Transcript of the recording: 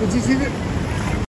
Вот